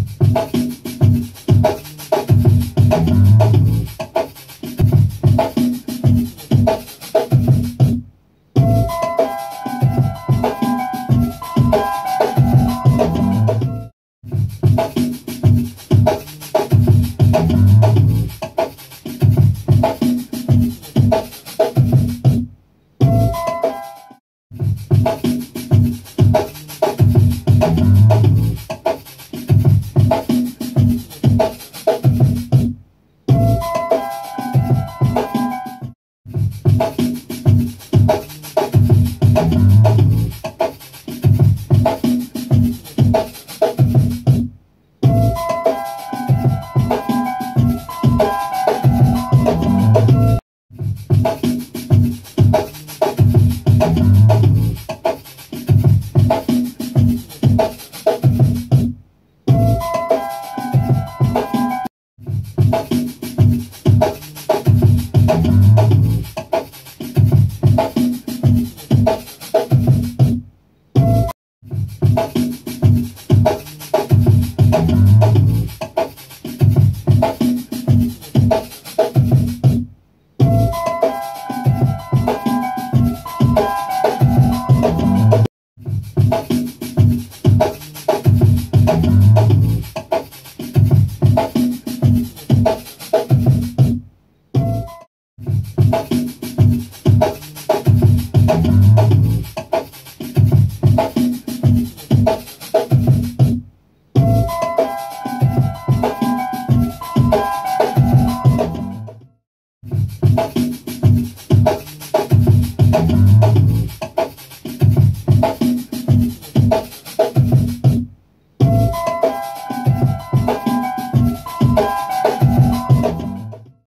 you